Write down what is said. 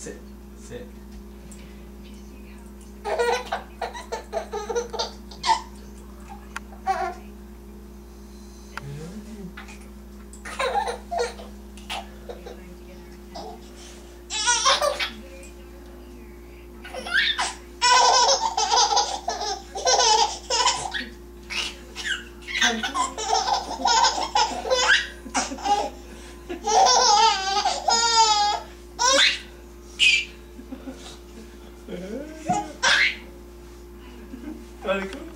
せせ Thank you. 誰か？